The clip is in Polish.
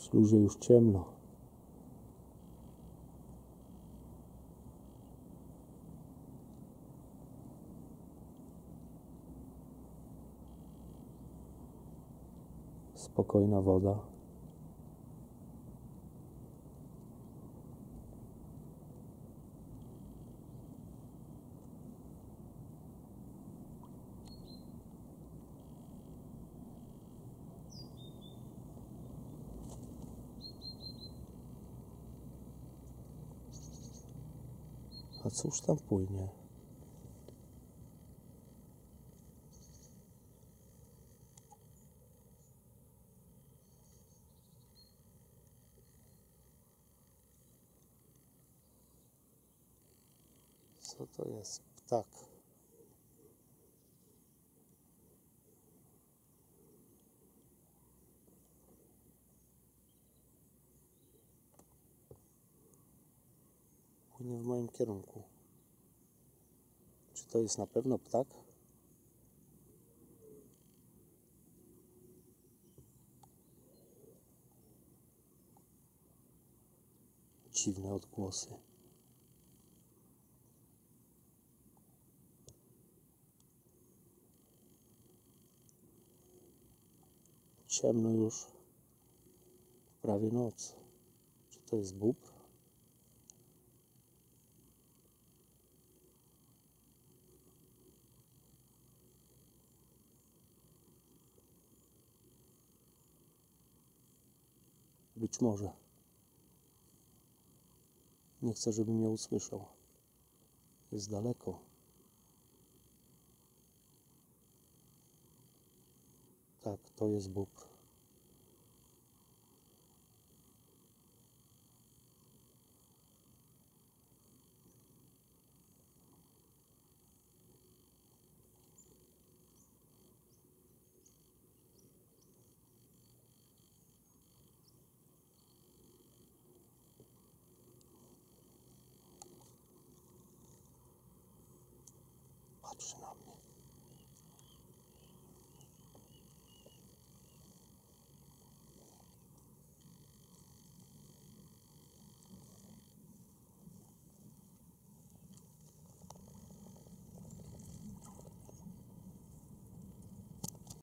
W już ciemno. Spokojna woda. A cóż tam płynie? Co to jest? Ptak. Płynie w moim kierunku. Czy to jest na pewno ptak? Dziwne odgłosy. Ciemno już. Prawie noc. Czy to jest bóbr? Być może. Nie chcę, żeby mnie usłyszał. Jest daleko. Tak, to jest bóbr. άτουσε να μην